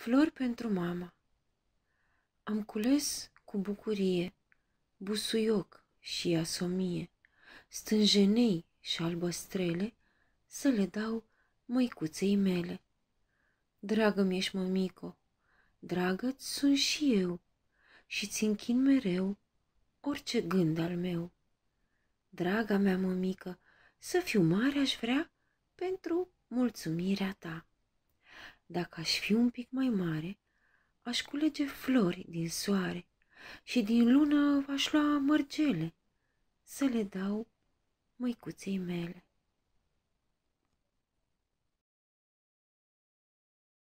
Flori pentru mama Am cules cu bucurie busuioc și asomie, stânjenei și albăstrele să le dau măicuței mele. Dragă mi-ești, mămico, dragă sunt și eu și ți închin mereu orice gând al meu. Draga mea mămică, să fiu mare aș vrea pentru mulțumirea ta. Dacă aș fi un pic mai mare, aș culege flori din soare și din lună aș lua mărgele să le dau măicuței mele.